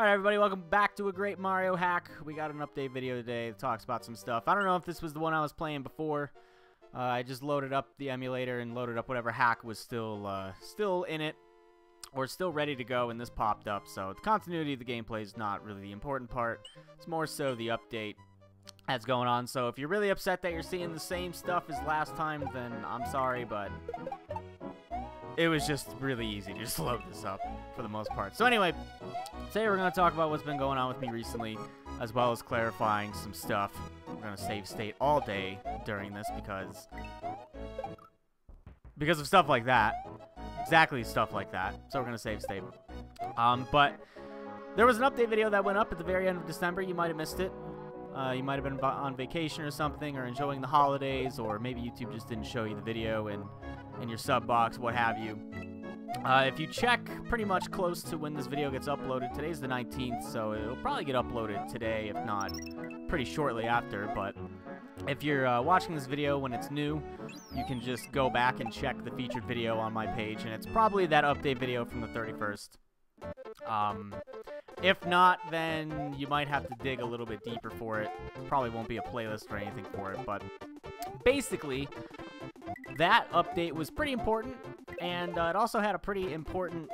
Alright everybody, welcome back to a great Mario hack. We got an update video today that talks about some stuff. I don't know if this was the one I was playing before. Uh, I just loaded up the emulator and loaded up whatever hack was still uh, still in it or still ready to go and this popped up. So the continuity of the gameplay is not really the important part. It's more so the update that's going on. So if you're really upset that you're seeing the same stuff as last time, then I'm sorry, but it was just really easy to just load this up for the most part. So anyway, today we're going to talk about what's been going on with me recently, as well as clarifying some stuff. We're going to save state all day during this because because of stuff like that. Exactly stuff like that. So we're going to save state. Um, but there was an update video that went up at the very end of December. You might have missed it. Uh, you might have been on vacation or something, or enjoying the holidays, or maybe YouTube just didn't show you the video and in your sub box, what have you. Uh, if you check pretty much close to when this video gets uploaded, today's the 19th, so it'll probably get uploaded today, if not pretty shortly after, but if you're uh, watching this video when it's new, you can just go back and check the featured video on my page, and it's probably that update video from the 31st. Um, if not, then you might have to dig a little bit deeper for it. Probably won't be a playlist or anything for it, but basically, that update was pretty important, and uh, it also had a pretty important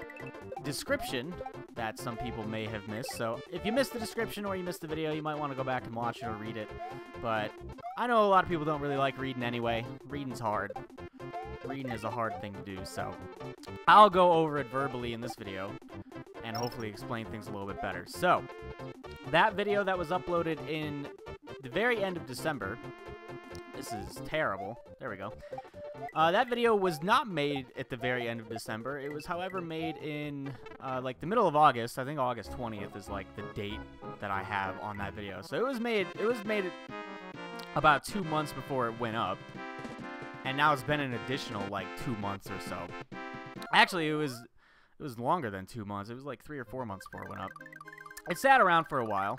description that some people may have missed. So if you missed the description or you missed the video, you might want to go back and watch it or read it. But I know a lot of people don't really like reading anyway. Reading's hard. Reading is a hard thing to do, so I'll go over it verbally in this video and hopefully explain things a little bit better. So, that video that was uploaded in the very end of December, this is terrible. There we go. Uh, that video was not made at the very end of December. It was, however, made in uh, like the middle of August. I think August 20th is like the date that I have on that video. So it was made. It was made about two months before it went up, and now it's been an additional like two months or so. Actually, it was it was longer than two months. It was like three or four months before it went up. It sat around for a while.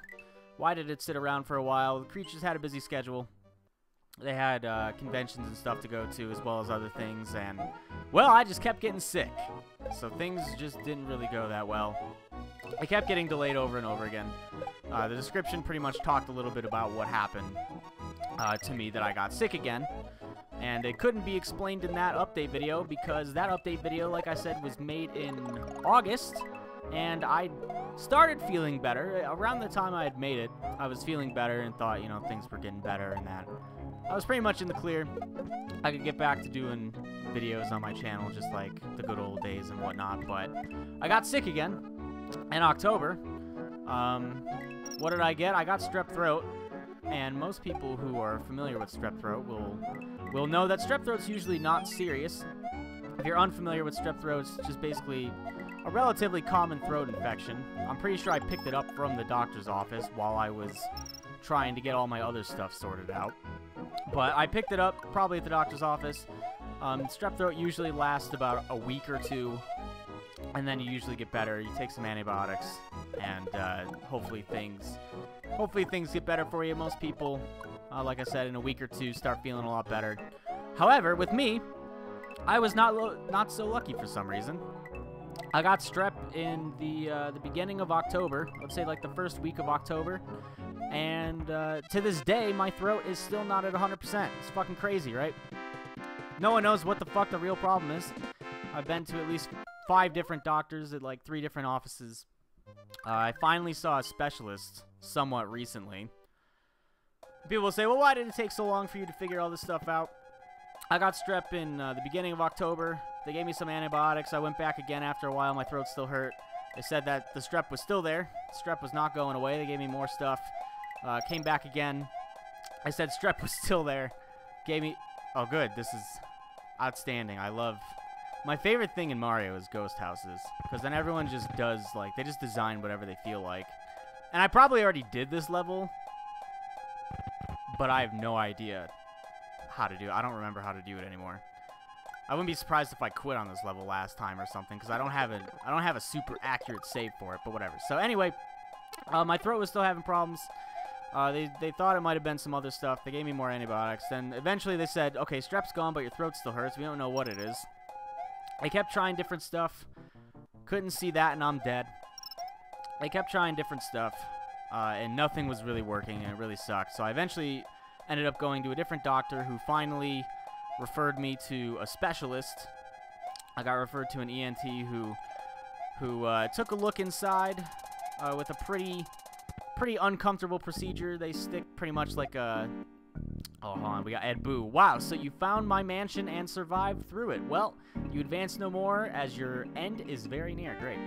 Why did it sit around for a while? The creatures had a busy schedule they had uh, conventions and stuff to go to as well as other things and well I just kept getting sick. So things just didn't really go that well. I kept getting delayed over and over again. Uh, the description pretty much talked a little bit about what happened uh, to me that I got sick again. And it couldn't be explained in that update video because that update video like I said was made in August. And I started feeling better. Around the time I had made it I was feeling better and thought you know things were getting better and that I was pretty much in the clear. I could get back to doing videos on my channel just like the good old days and whatnot, but I got sick again in October. Um, what did I get? I got strep throat, and most people who are familiar with strep throat will will know that strep throat's usually not serious. If you're unfamiliar with strep throat, it's just basically a relatively common throat infection. I'm pretty sure I picked it up from the doctor's office while I was trying to get all my other stuff sorted out. But I picked it up probably at the doctor's office. Um, strep throat usually lasts about a week or two, and then you usually get better. You take some antibiotics, and uh, hopefully things, hopefully things get better for you. Most people, uh, like I said, in a week or two, start feeling a lot better. However, with me, I was not not so lucky for some reason. I got strep in the uh, the beginning of October. Let's say like the first week of October, and uh, to this day, my throat is still not at 100%. It's fucking crazy, right? No one knows what the fuck the real problem is. I've been to at least five different doctors at like three different offices. Uh, I finally saw a specialist somewhat recently. People will say, well, why did it take so long for you to figure all this stuff out? I got strep in uh, the beginning of October. They gave me some antibiotics. I went back again after a while. My throat still hurt. They said that the strep was still there. Strep was not going away. They gave me more stuff. Uh, came back again. I said strep was still there. Gave me... Oh, good. This is outstanding. I love... My favorite thing in Mario is ghost houses. Because then everyone just does, like... They just design whatever they feel like. And I probably already did this level. But I have no idea how to do it. I don't remember how to do it anymore. I wouldn't be surprised if I quit on this level last time or something, because I don't have a I don't have a super accurate save for it, but whatever. So anyway, uh, my throat was still having problems. Uh, they, they thought it might have been some other stuff. They gave me more antibiotics. Then eventually they said, okay, strep's gone, but your throat still hurts. We don't know what it is. I kept trying different stuff. Couldn't see that, and I'm dead. I kept trying different stuff, uh, and nothing was really working, and it really sucked. So I eventually ended up going to a different doctor who finally referred me to a specialist. I got referred to an ENT who who uh, took a look inside uh, with a pretty pretty uncomfortable procedure. They stick pretty much like a Oh, hold on. We got Ed Boo. Wow, so you found my mansion and survived through it. Well, you advance no more as your end is very near. Great.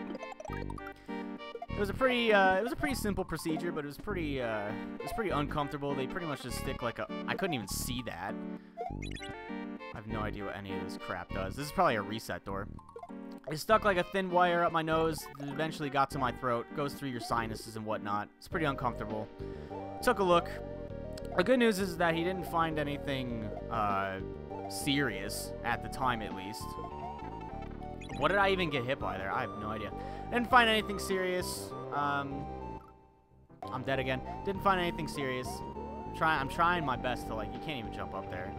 It was a pretty, uh, it was a pretty simple procedure, but it was pretty, uh, it was pretty uncomfortable. They pretty much just stick like a, I couldn't even see that. I have no idea what any of this crap does. This is probably a reset door. It stuck like a thin wire up my nose that eventually got to my throat, goes through your sinuses and whatnot. It's pretty uncomfortable. Took a look. The good news is that he didn't find anything uh, serious at the time, at least. What did I even get hit by there? I have no idea. Didn't find anything serious. Um, I'm dead again. Didn't find anything serious. Try, I'm trying my best to, like, you can't even jump up there.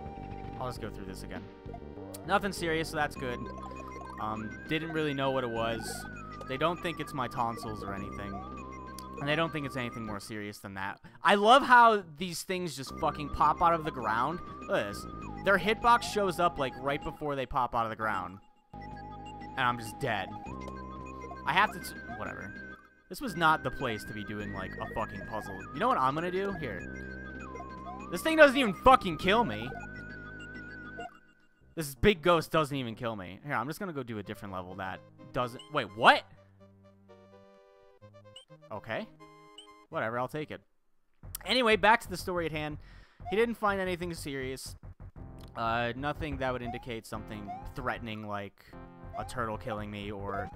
I'll just go through this again. Nothing serious, so that's good. Um, didn't really know what it was. They don't think it's my tonsils or anything. And I don't think it's anything more serious than that. I love how these things just fucking pop out of the ground. Look at this. Their hitbox shows up, like, right before they pop out of the ground. And I'm just dead. I have to... whatever. This was not the place to be doing, like, a fucking puzzle. You know what I'm gonna do? Here. This thing doesn't even fucking kill me. This big ghost doesn't even kill me. Here, I'm just gonna go do a different level that doesn't... Wait, what? Okay. Whatever, I'll take it. Anyway, back to the story at hand. He didn't find anything serious. Uh, nothing that would indicate something threatening like a turtle killing me or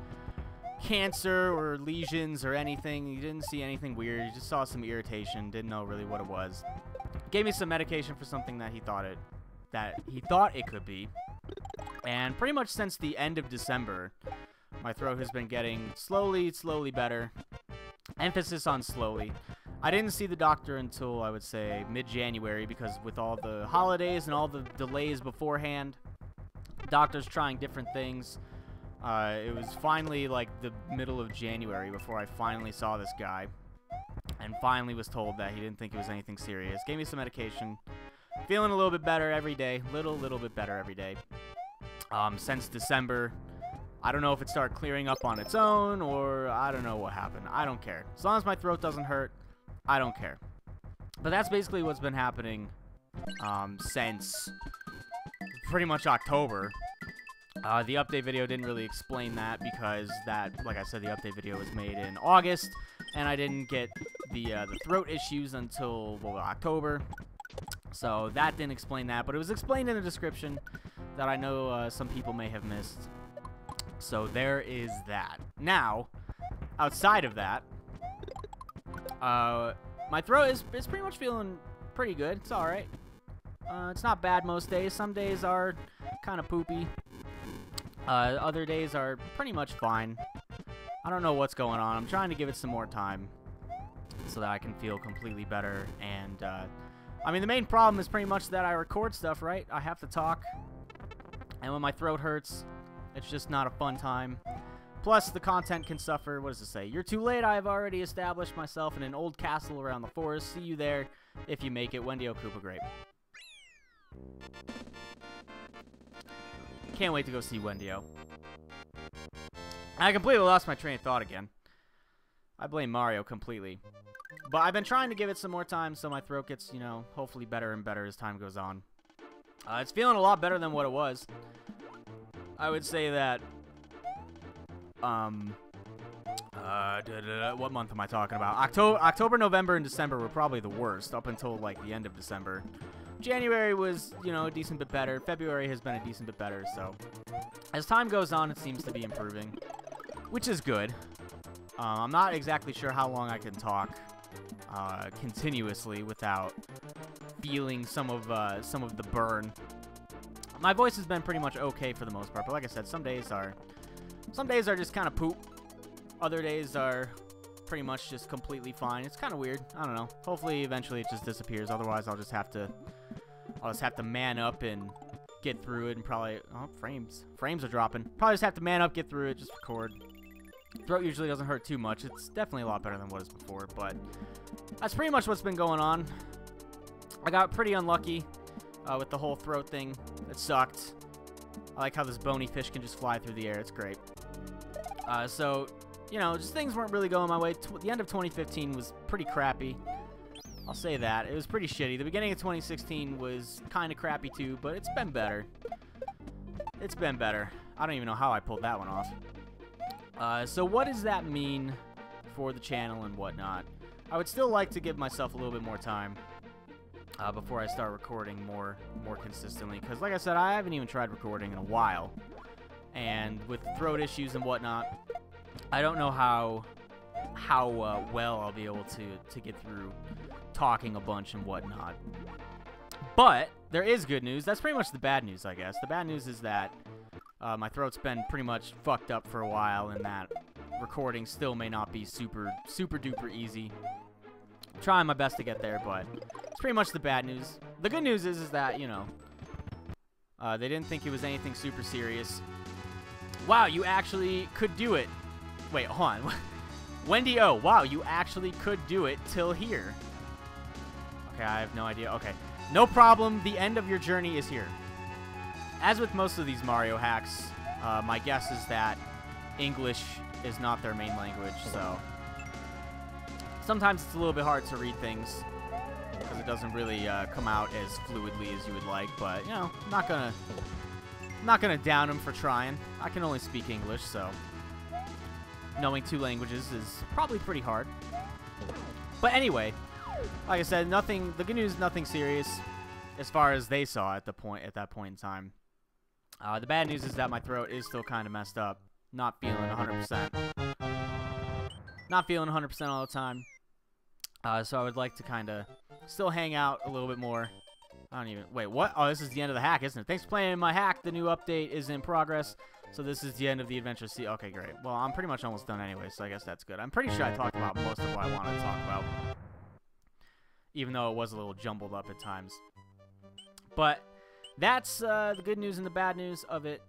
cancer or lesions or anything. He didn't see anything weird. He just saw some irritation. Didn't know really what it was. Gave me some medication for something that he thought it that he thought it could be. And pretty much since the end of December, my throat has been getting slowly, slowly better. Emphasis on slowly. I didn't see the doctor until, I would say, mid-January because with all the holidays and all the delays beforehand, doctors trying different things. Uh, it was finally like the middle of January before I finally saw this guy and finally was told that he didn't think it was anything serious. Gave me some medication. Feeling a little bit better every day. Little, little bit better every day. Um, since December, I don't know if it started clearing up on its own or I don't know what happened. I don't care. As long as my throat doesn't hurt, I don't care. But that's basically what's been happening um, since pretty much October. Uh, the update video didn't really explain that because that, like I said, the update video was made in August, and I didn't get the uh, the throat issues until well, October. So that didn't explain that, but it was explained in the description that I know uh, some people may have missed. So there is that. Now, outside of that, uh, my throat is, is pretty much feeling pretty good. It's alright. Uh, it's not bad most days. Some days are kind of poopy. Uh, other days are pretty much fine. I don't know what's going on. I'm trying to give it some more time so that I can feel completely better. And, uh, I mean, the main problem is pretty much that I record stuff, right? I have to talk. And when my throat hurts, it's just not a fun time. Plus, the content can suffer. What does it say? You're too late. I have already established myself in an old castle around the forest. See you there if you make it. Wendy Koopa Grape. Can't wait to go see Wendio. I completely lost my train of thought again. I blame Mario completely. But I've been trying to give it some more time so my throat gets, you know, hopefully better and better as time goes on. Uh, it's feeling a lot better than what it was. I would say that, um, uh, da, da, da, what month am I talking about? October, October, November, and December were probably the worst up until like the end of December. January was, you know, a decent bit better. February has been a decent bit better. So, as time goes on, it seems to be improving, which is good. Um, I'm not exactly sure how long I can talk uh, continuously without feeling some of uh, some of the burn my voice has been pretty much okay for the most part, but like I said, some days are some days are just kind of poop. Other days are pretty much just completely fine. It's kind of weird. I don't know. Hopefully, eventually it just disappears. Otherwise, I'll just have to I'll just have to man up and get through it and probably oh frames frames are dropping. Probably just have to man up, get through it, just record. Throat usually doesn't hurt too much. It's definitely a lot better than what it was before, but that's pretty much what's been going on. I got pretty unlucky uh, with the whole throat thing. It sucked. I like how this bony fish can just fly through the air. It's great. Uh, so, you know, just things weren't really going my way. Tw the end of 2015 was pretty crappy. I'll say that. It was pretty shitty. The beginning of 2016 was kind of crappy too, but it's been better. It's been better. I don't even know how I pulled that one off. Uh, so what does that mean for the channel and whatnot? I would still like to give myself a little bit more time uh, before I start recording more more consistently. Because like I said, I haven't even tried recording in a while. And with throat issues and whatnot, I don't know how how uh, well I'll be able to, to get through talking a bunch and whatnot. But there is good news. That's pretty much the bad news, I guess. The bad news is that uh, my throat's been pretty much fucked up for a while and that recording still may not be super, super duper easy. I'm trying my best to get there, but it's pretty much the bad news. The good news is, is that, you know, uh, they didn't think it was anything super serious. Wow, you actually could do it. Wait, hold on. Wendy O, wow, you actually could do it till here. Okay, I have no idea. Okay, no problem. The end of your journey is here. As with most of these Mario hacks, uh, my guess is that English is not their main language, so sometimes it's a little bit hard to read things because it doesn't really uh, come out as fluidly as you would like. But you know, I'm not gonna, I'm not gonna down them for trying. I can only speak English, so knowing two languages is probably pretty hard. But anyway, like I said, nothing. The good news, nothing serious, as far as they saw at the point at that point in time. Uh, the bad news is that my throat is still kind of messed up. Not feeling 100%. Not feeling 100% all the time. Uh, so I would like to kind of still hang out a little bit more. I don't even... Wait, what? Oh, this is the end of the hack, isn't it? Thanks for playing my hack. The new update is in progress. So this is the end of the adventure. See, okay, great. Well, I'm pretty much almost done anyway, so I guess that's good. I'm pretty sure I talked about most of what I wanted to talk about. Even though it was a little jumbled up at times. But that's uh, the good news and the bad news of it.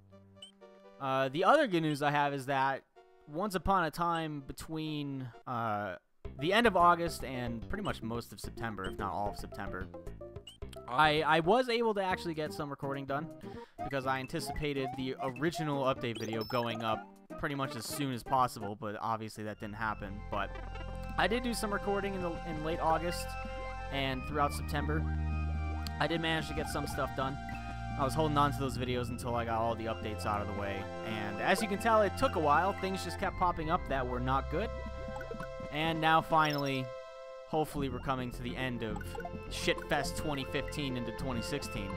Uh, the other good news I have is that once upon a time between uh, the end of August and pretty much most of September, if not all of September, I, I was able to actually get some recording done because I anticipated the original update video going up pretty much as soon as possible, but obviously that didn't happen. But I did do some recording in, the, in late August and throughout September. I did manage to get some stuff done. I was holding on to those videos until I got all the updates out of the way. And as you can tell, it took a while. Things just kept popping up that were not good. And now finally, hopefully we're coming to the end of Shitfest 2015 into 2016.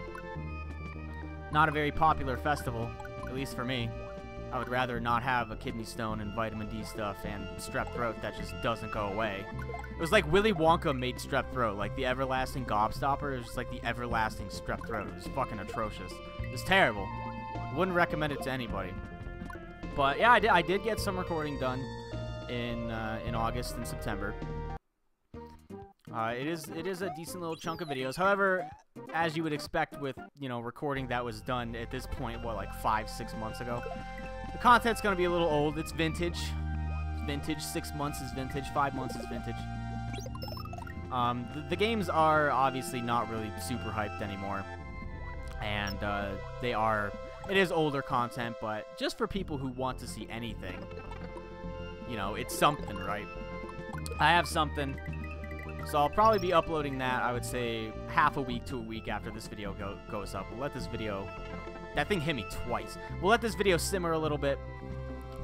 Not a very popular festival, at least for me. I would rather not have a kidney stone and vitamin D stuff and strep throat that just doesn't go away. It was like Willy Wonka made strep throat, like the everlasting gobstopper. Was just like the everlasting strep throat. It was fucking atrocious. It was terrible. Wouldn't recommend it to anybody. But yeah, I did, I did get some recording done in uh, in August and September. Uh, it is it is a decent little chunk of videos. However, as you would expect with you know recording that was done at this point, what like five six months ago, the content's gonna be a little old. It's vintage. It's vintage. Six months is vintage. Five months is vintage. Um, the, the, games are obviously not really super hyped anymore, and uh, they are. It is older content, but just for people who want to see anything, you know, it's something, right? I have something. So I'll probably be uploading that, I would say, half a week to a week after this video go goes up. We'll let this video that thing hit me twice. We'll let this video simmer a little bit.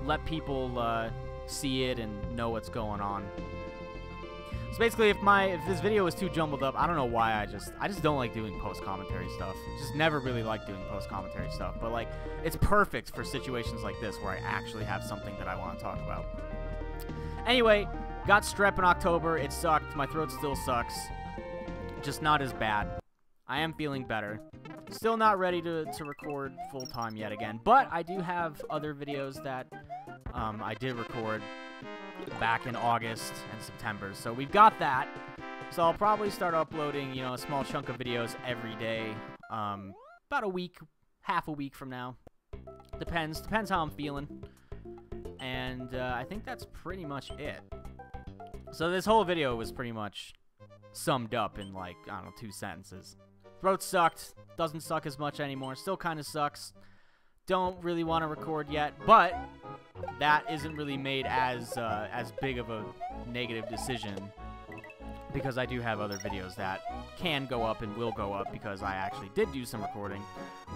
Let people uh, see it and know what's going on. So basically, if my if this video is too jumbled up, I don't know why I just I just don't like doing post commentary stuff. Just never really like doing post commentary stuff. But like, it's perfect for situations like this where I actually have something that I want to talk about. Anyway, got strep in October. It sucked. My throat still sucks. Just not as bad. I am feeling better. Still not ready to, to record full-time yet again, but I do have other videos that um, I did record back in August and September. So we've got that. So I'll probably start uploading, you know, a small chunk of videos every day. Um, about a week, half a week from now. Depends. Depends how I'm feeling. And And uh, I think that's pretty much it. So this whole video was pretty much summed up in like, I don't know, two sentences. Throat sucked. Doesn't suck as much anymore. Still kind of sucks. Don't really want to record yet, but that isn't really made as uh, as big of a negative decision because I do have other videos that can go up and will go up because I actually did do some recording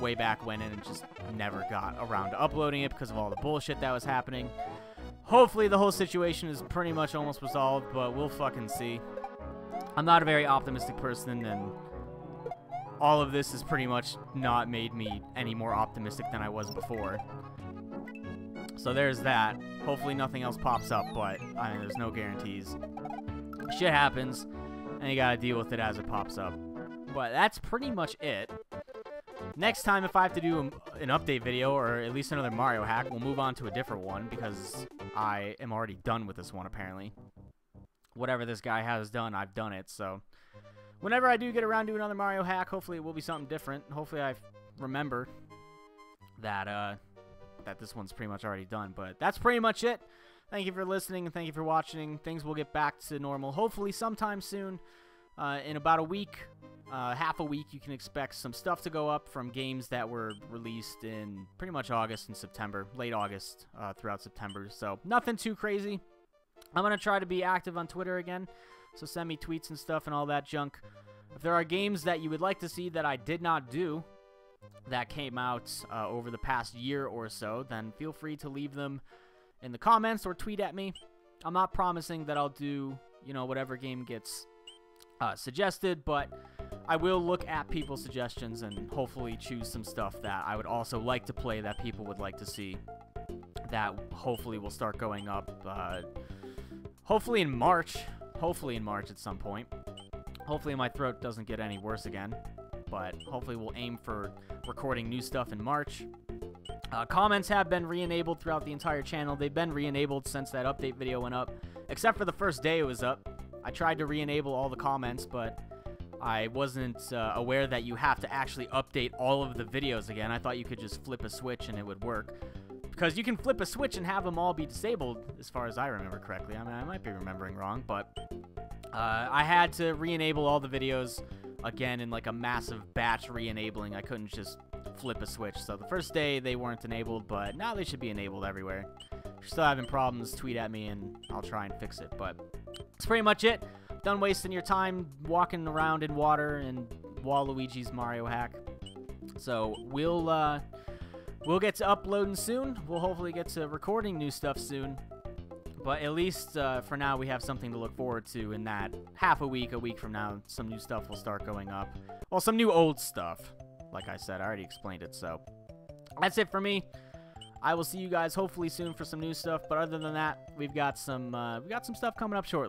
way back when and just never got around to uploading it because of all the bullshit that was happening. Hopefully the whole situation is pretty much almost resolved, but we'll fucking see. I'm not a very optimistic person and all of this has pretty much not made me any more optimistic than I was before. So there's that. Hopefully nothing else pops up, but I mean, there's no guarantees shit happens, and you gotta deal with it as it pops up. But that's pretty much it. Next time, if I have to do an update video, or at least another Mario hack, we'll move on to a different one, because I am already done with this one, apparently. Whatever this guy has done, I've done it, so... Whenever I do get around to another Mario hack, hopefully it will be something different. Hopefully I remember that, uh, that this one's pretty much already done. But that's pretty much it. Thank you for listening and thank you for watching. Things will get back to normal hopefully sometime soon. Uh, in about a week, uh, half a week, you can expect some stuff to go up from games that were released in pretty much August and September, late August, uh, throughout September. So nothing too crazy. I'm going to try to be active on Twitter again, so send me tweets and stuff and all that junk. If there are games that you would like to see that I did not do that came out uh, over the past year or so, then feel free to leave them in the comments or tweet at me. I'm not promising that I'll do, you know, whatever game gets uh, suggested, but I will look at people's suggestions and hopefully choose some stuff that I would also like to play that people would like to see that hopefully will start going up uh, hopefully in March. Hopefully in March at some point. Hopefully my throat doesn't get any worse again, but hopefully we'll aim for recording new stuff in March. Uh, comments have been re-enabled throughout the entire channel. They've been re-enabled since that update video went up, except for the first day it was up. I tried to re-enable all the comments, but I wasn't uh, aware that you have to actually update all of the videos again. I thought you could just flip a switch and it would work. Because you can flip a switch and have them all be disabled, as far as I remember correctly. I mean, I might be remembering wrong, but uh, I had to re-enable all the videos again in like a massive batch re-enabling. I couldn't just flip a switch. So the first day they weren't enabled, but now they should be enabled everywhere. If you're still having problems, tweet at me and I'll try and fix it. But that's pretty much it. Done wasting your time walking around in water and Waluigi's Mario hack. So we'll uh, we'll get to uploading soon. We'll hopefully get to recording new stuff soon. But at least uh, for now, we have something to look forward to in that half a week, a week from now, some new stuff will start going up. Well, some new old stuff. Like I said, I already explained it, so that's it for me. I will see you guys hopefully soon for some new stuff. But other than that, we've got some uh, we got some stuff coming up shortly.